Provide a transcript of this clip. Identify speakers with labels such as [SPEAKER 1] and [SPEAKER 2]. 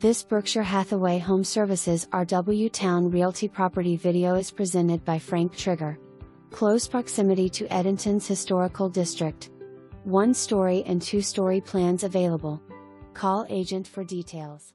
[SPEAKER 1] This Berkshire Hathaway Home Services RW Towne Realty property video is presented by Frank Trygar. Close proximity to Edenton's historical district. One story and two story plans available. Call agent for details.